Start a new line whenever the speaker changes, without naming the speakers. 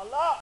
Allah.